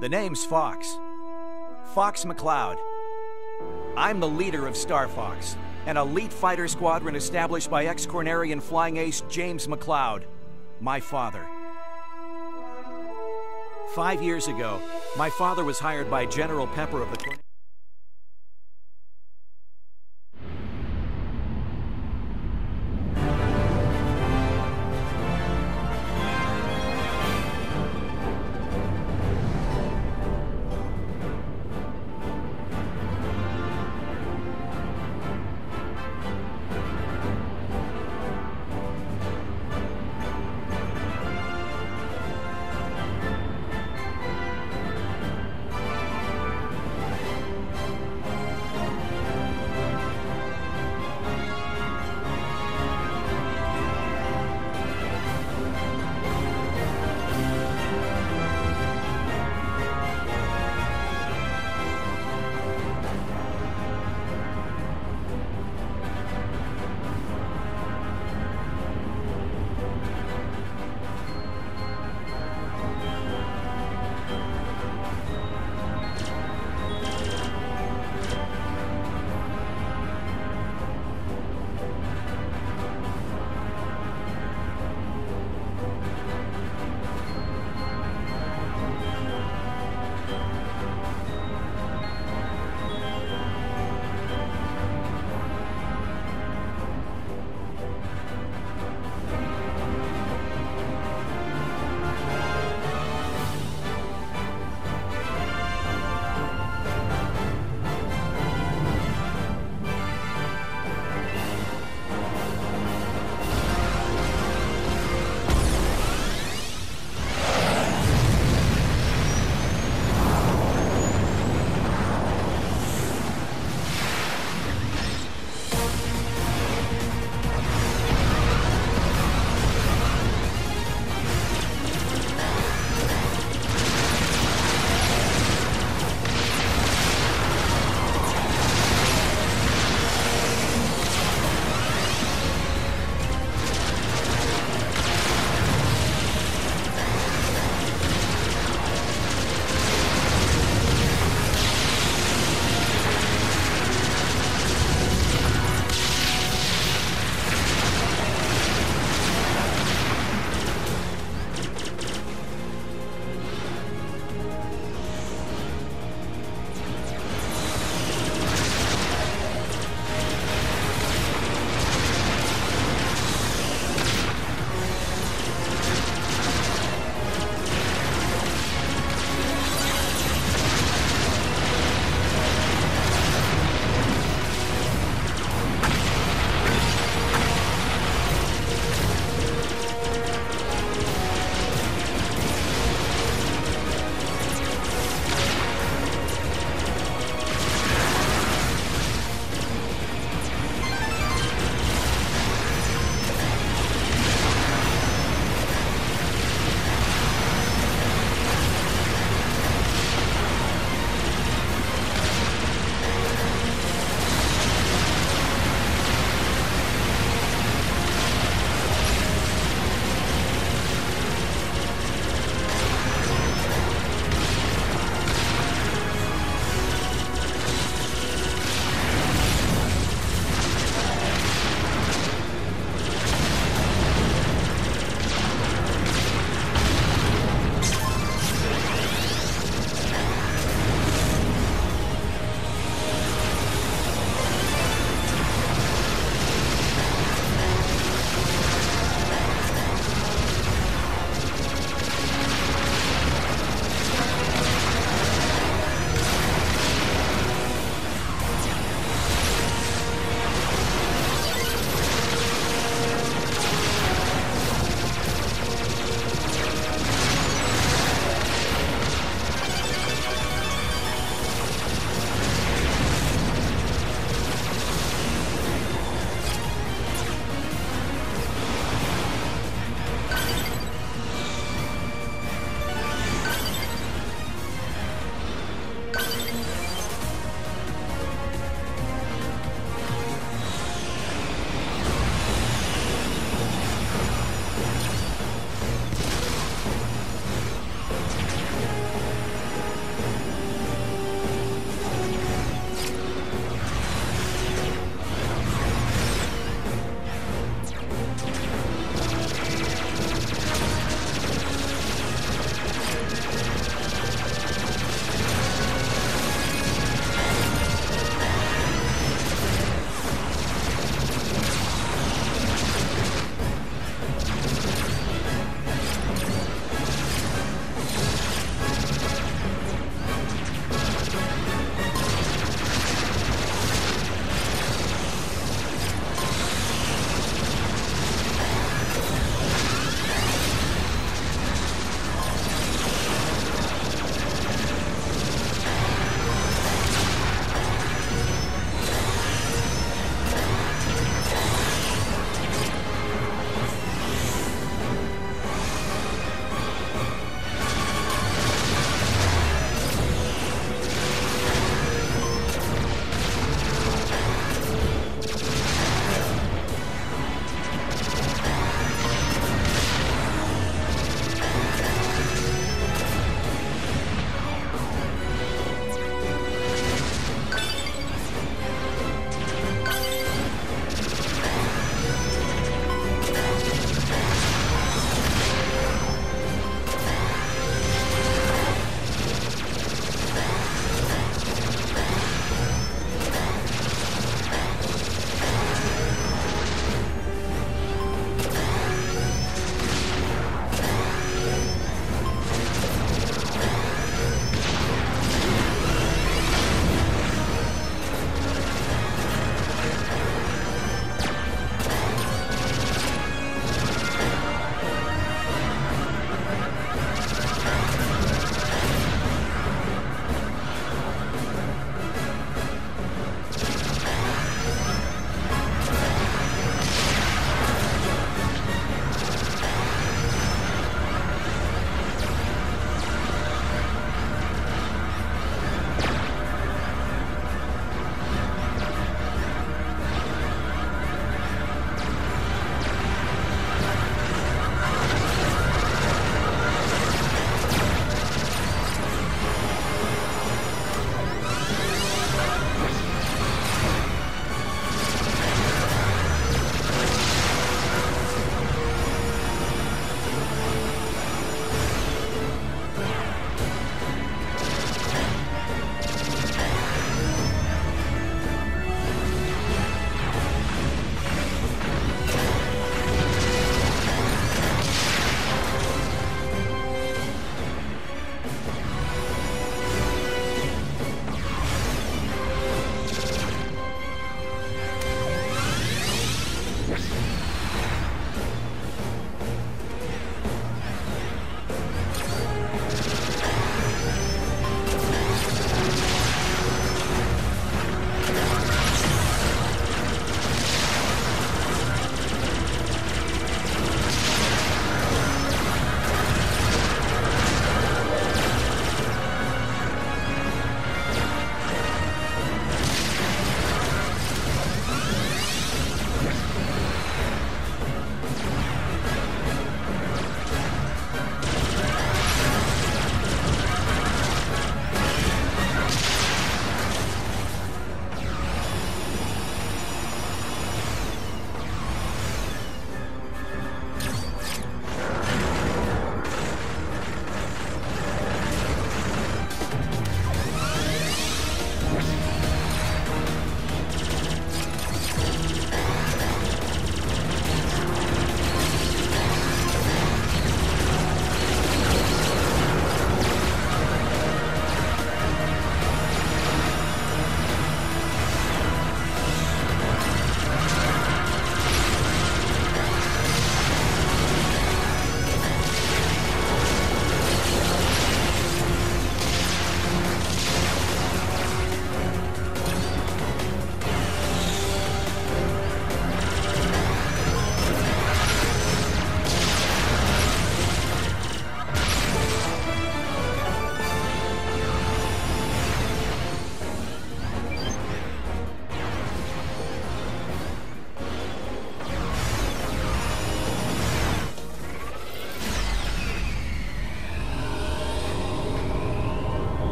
The name's Fox. Fox McCloud. I'm the leader of Star Fox, an elite fighter squadron established by ex-Cornerian flying ace James McCloud, my father. Five years ago, my father was hired by General Pepper of the...